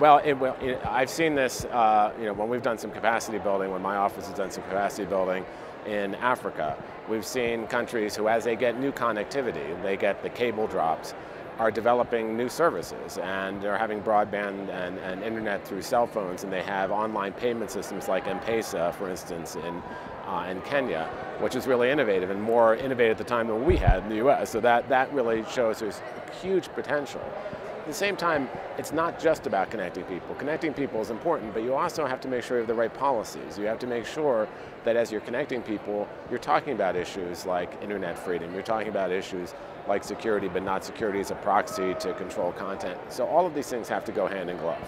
Well, it, well it, I've seen this, uh, you know, when we've done some capacity building, when my office has done some capacity building in Africa, we've seen countries who, as they get new connectivity, they get the cable drops, are developing new services and they're having broadband and, and internet through cell phones and they have online payment systems like M-Pesa, for instance, in, uh, in Kenya, which is really innovative and more innovative at the time than we had in the US. So that, that really shows there's huge potential. At the same time, it's not just about connecting people. Connecting people is important, but you also have to make sure you have the right policies. You have to make sure that as you're connecting people, you're talking about issues like internet freedom, you're talking about issues like security, but not security as a proxy to control content. So all of these things have to go hand in glove.